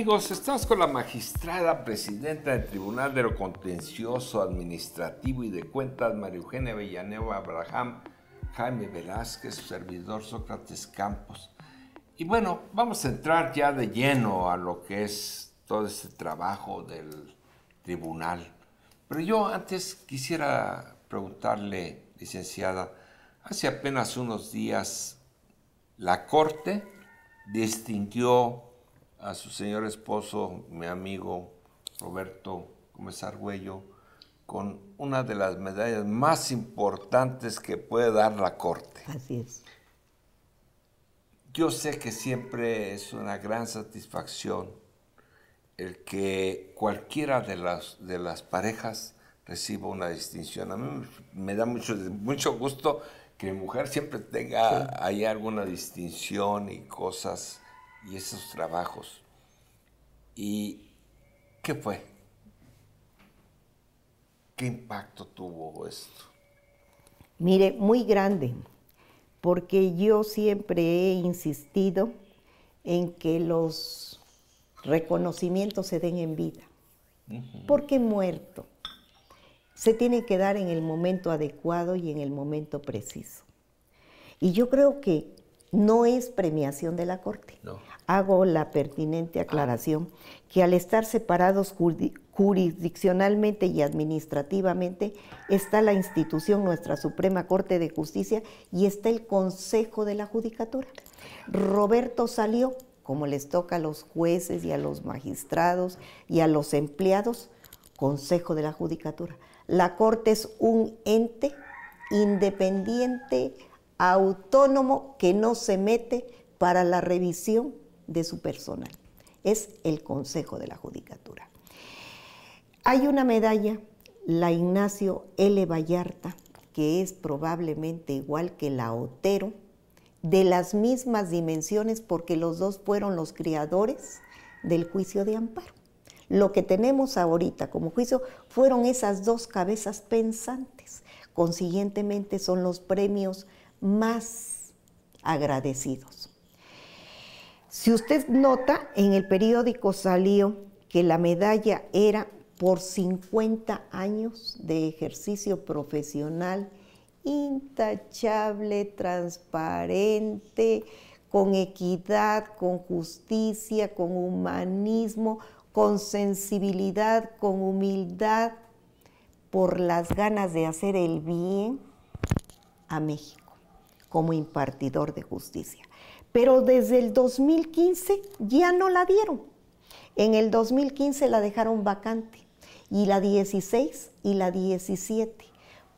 Amigos, estamos con la magistrada presidenta del Tribunal de lo Contencioso Administrativo y de Cuentas, María Eugenia Villanueva Abraham, Jaime Velázquez, su servidor Sócrates Campos. Y bueno, vamos a entrar ya de lleno a lo que es todo este trabajo del tribunal. Pero yo antes quisiera preguntarle, licenciada, hace apenas unos días la Corte distinguió a su señor esposo, mi amigo Roberto Gómez Argüello, con una de las medallas más importantes que puede dar la Corte. Así es. Yo sé que siempre es una gran satisfacción el que cualquiera de las, de las parejas reciba una distinción. A mí me da mucho, mucho gusto que mi mujer siempre tenga ahí alguna distinción y cosas y esos trabajos. ¿Y qué fue? ¿Qué impacto tuvo esto? Mire, muy grande, porque yo siempre he insistido en que los reconocimientos se den en vida, porque muerto se tiene que dar en el momento adecuado y en el momento preciso. Y yo creo que no es premiación de la Corte. Hago la pertinente ah. aclaración que al estar separados jurisdiccionalmente y administrativamente está la institución, nuestra Suprema Corte de Justicia, y está el Consejo de la Judicatura. Roberto salió, como les toca a los jueces y a los magistrados y a los empleados, Consejo de la Judicatura. La Corte es un ente independiente, autónomo que no se mete para la revisión de su personal. Es el Consejo de la Judicatura. Hay una medalla, la Ignacio L. Vallarta, que es probablemente igual que la Otero, de las mismas dimensiones porque los dos fueron los creadores del juicio de amparo. Lo que tenemos ahorita como juicio fueron esas dos cabezas pensantes. Consiguientemente son los premios más agradecidos. Si usted nota, en el periódico salió que la medalla era por 50 años de ejercicio profesional intachable, transparente, con equidad, con justicia, con humanismo, con sensibilidad, con humildad, por las ganas de hacer el bien a México como impartidor de justicia. Pero desde el 2015 ya no la dieron. En el 2015 la dejaron vacante y la 16 y la 17,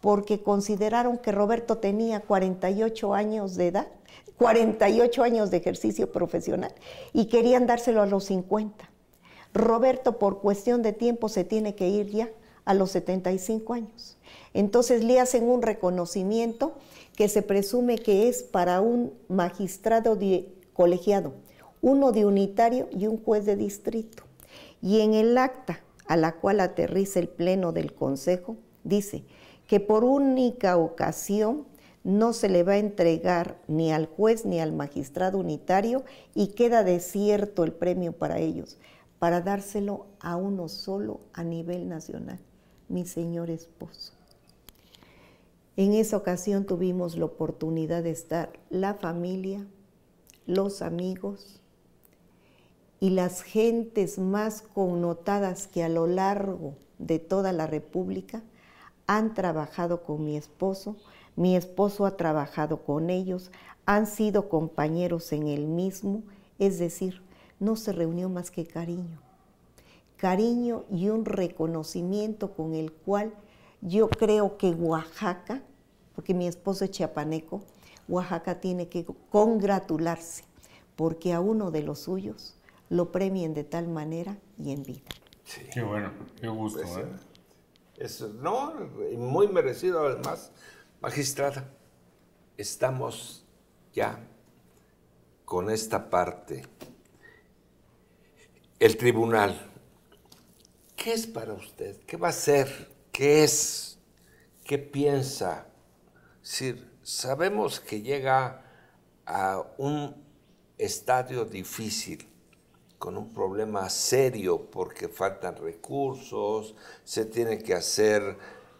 porque consideraron que Roberto tenía 48 años de edad, 48 años de ejercicio profesional y querían dárselo a los 50. Roberto por cuestión de tiempo se tiene que ir ya a los 75 años. Entonces le hacen un reconocimiento que se presume que es para un magistrado colegiado, uno de unitario y un juez de distrito. Y en el acta a la cual aterriza el Pleno del Consejo, dice que por única ocasión no se le va a entregar ni al juez ni al magistrado unitario y queda desierto el premio para ellos, para dárselo a uno solo a nivel nacional, mi señor esposo. En esa ocasión tuvimos la oportunidad de estar la familia, los amigos y las gentes más connotadas que a lo largo de toda la República han trabajado con mi esposo, mi esposo ha trabajado con ellos, han sido compañeros en el mismo, es decir, no se reunió más que cariño. Cariño y un reconocimiento con el cual yo creo que Oaxaca, porque mi esposo es chiapaneco, Oaxaca tiene que congratularse porque a uno de los suyos lo premien de tal manera y en vida. Sí. Qué bueno, qué gusto. Pues, ¿eh? Es, no, muy merecido además. Magistrada, estamos ya con esta parte. El tribunal, ¿qué es para usted? ¿Qué va a ser? ¿Qué es? ¿Qué piensa? Es sabemos que llega a un estadio difícil, con un problema serio porque faltan recursos, se tienen que hacer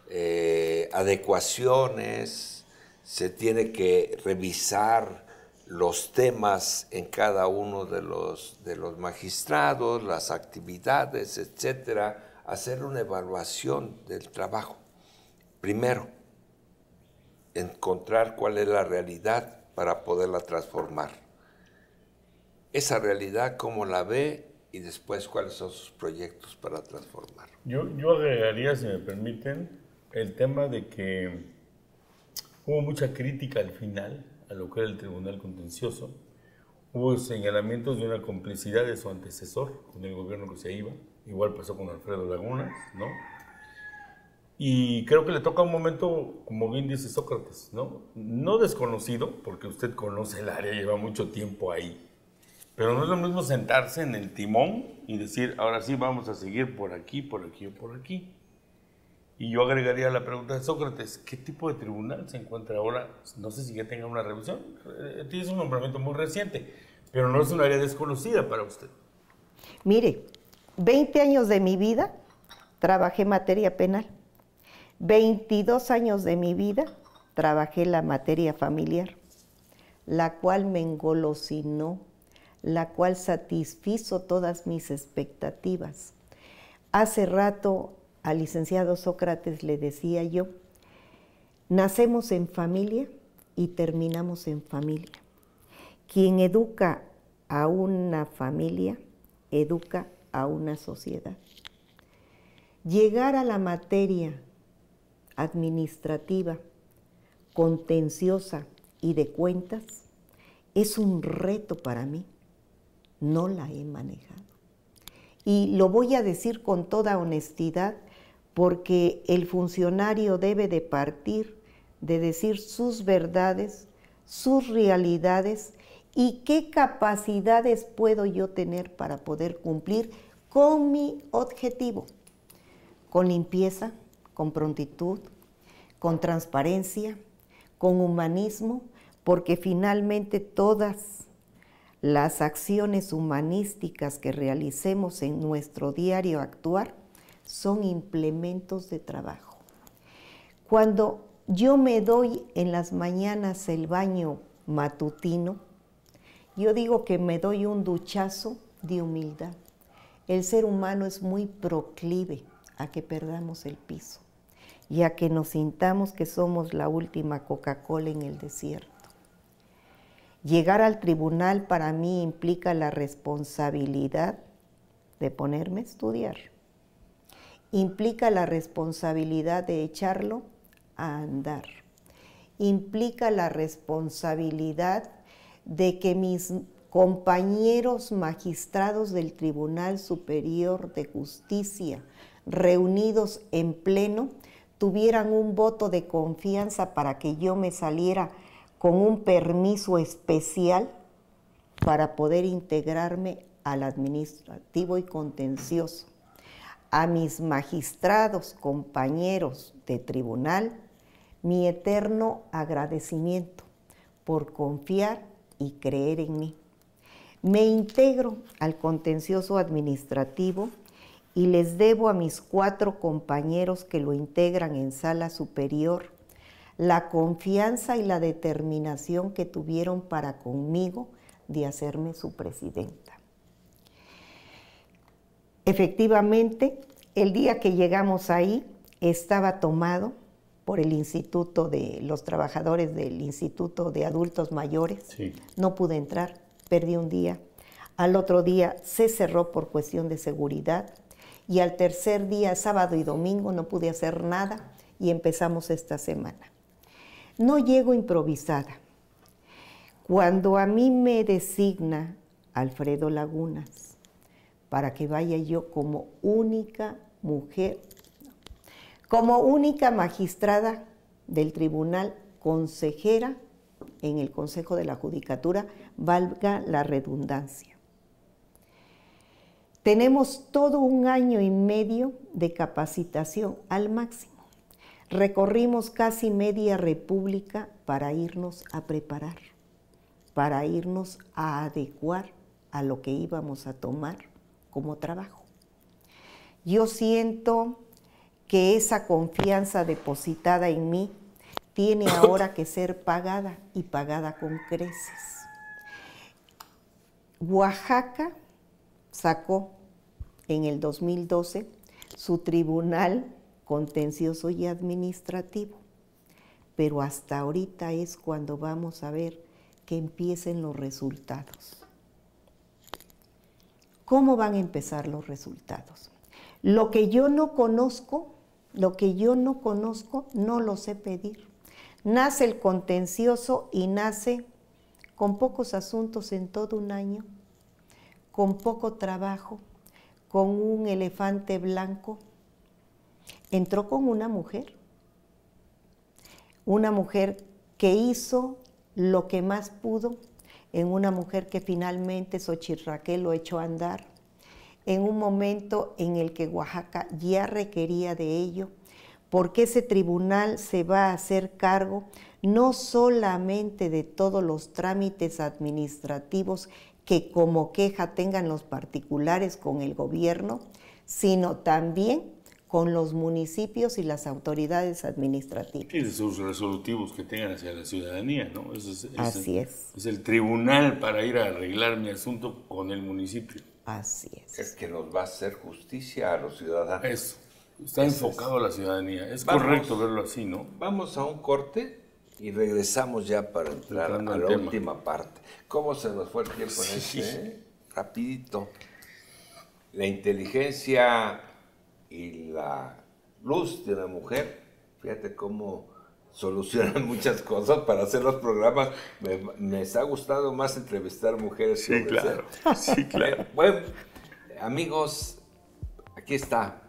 eh, adecuaciones, se tiene que revisar los temas en cada uno de los, de los magistrados, las actividades, etcétera, hacer una evaluación del trabajo. Primero, encontrar cuál es la realidad para poderla transformar. Esa realidad, cómo la ve y después cuáles son sus proyectos para transformar. Yo, yo agregaría, si me permiten, el tema de que hubo mucha crítica al final a lo que era el Tribunal Contencioso. Hubo señalamientos de una complicidad de su antecesor con el gobierno que se iba. Igual pasó con Alfredo Laguna, ¿no? Y creo que le toca un momento, como bien dice Sócrates, ¿no? No desconocido, porque usted conoce el área, lleva mucho tiempo ahí. Pero no es lo mismo sentarse en el timón y decir, ahora sí vamos a seguir por aquí, por aquí o por aquí. Y yo agregaría la pregunta de Sócrates, ¿qué tipo de tribunal se encuentra ahora? No sé si ya tenga una revisión. Eh, Tiene un nombramiento muy reciente, pero no es un área desconocida para usted. Mire, 20 años de mi vida trabajé materia penal. 22 años de mi vida trabajé la materia familiar, la cual me engolosinó, la cual satisfizo todas mis expectativas. Hace rato al licenciado Sócrates le decía yo, nacemos en familia y terminamos en familia. Quien educa a una familia, educa a una sociedad. Llegar a la materia administrativa, contenciosa y de cuentas es un reto para mí. No la he manejado. Y lo voy a decir con toda honestidad porque el funcionario debe de partir de decir sus verdades, sus realidades y qué capacidades puedo yo tener para poder cumplir con mi objetivo, con limpieza, con prontitud, con transparencia, con humanismo, porque finalmente todas las acciones humanísticas que realicemos en nuestro diario actuar son implementos de trabajo. Cuando yo me doy en las mañanas el baño matutino, yo digo que me doy un duchazo de humildad. El ser humano es muy proclive a que perdamos el piso y a que nos sintamos que somos la última Coca-Cola en el desierto. Llegar al tribunal para mí implica la responsabilidad de ponerme a estudiar implica la responsabilidad de echarlo a andar. Implica la responsabilidad de que mis compañeros magistrados del Tribunal Superior de Justicia, reunidos en pleno, tuvieran un voto de confianza para que yo me saliera con un permiso especial para poder integrarme al administrativo y contencioso a mis magistrados, compañeros de tribunal, mi eterno agradecimiento por confiar y creer en mí. Me integro al contencioso administrativo y les debo a mis cuatro compañeros que lo integran en sala superior la confianza y la determinación que tuvieron para conmigo de hacerme su presidenta. Efectivamente, el día que llegamos ahí estaba tomado por el Instituto de los Trabajadores del Instituto de Adultos Mayores. No pude entrar, perdí un día. Al otro día se cerró por cuestión de seguridad y al tercer día, sábado y domingo, no pude hacer nada y empezamos esta semana. No llego improvisada. Cuando a mí me designa Alfredo Lagunas para que vaya yo como única mujer, como única magistrada del tribunal consejera en el Consejo de la Judicatura, valga la redundancia. Tenemos todo un año y medio de capacitación al máximo. Recorrimos casi media república para irnos a preparar, para irnos a adecuar a lo que íbamos a tomar como trabajo. Yo siento que esa confianza depositada en mí tiene ahora que ser pagada y pagada con creces. Oaxaca sacó en el 2012 su tribunal contencioso y administrativo, pero hasta ahorita es cuando vamos a ver que empiecen los resultados. ¿Cómo van a empezar los resultados? Lo que yo no conozco, lo que yo no conozco, no lo sé pedir. Nace el contencioso y nace con pocos asuntos en todo un año, con poco trabajo, con un elefante blanco. Entró con una mujer, una mujer que hizo lo que más pudo, en una mujer que finalmente Xochitl lo echó a andar, en un momento en el que Oaxaca ya requería de ello, porque ese tribunal se va a hacer cargo no solamente de todos los trámites administrativos que como queja tengan los particulares con el gobierno, sino también con los municipios y las autoridades administrativas. Y sus resolutivos que tengan hacia la ciudadanía, ¿no? es, Así es. Es el tribunal para ir a arreglar mi asunto con el municipio. Así es. Es que nos va a hacer justicia a los ciudadanos. Eso. Está enfocado a la ciudadanía. Es correcto verlo así, ¿no? Vamos a un corte y regresamos ya para entrar a la última parte. ¿Cómo se nos fue el tiempo en este? Rapidito. La inteligencia y la luz de una mujer, fíjate cómo solucionan muchas cosas para hacer los programas. Me, me ha gustado más entrevistar mujeres. Sí, claro. Sí, claro. Bueno, amigos, aquí está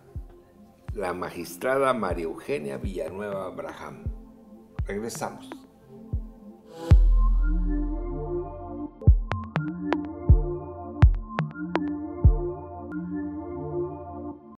la magistrada María Eugenia Villanueva Abraham. Regresamos.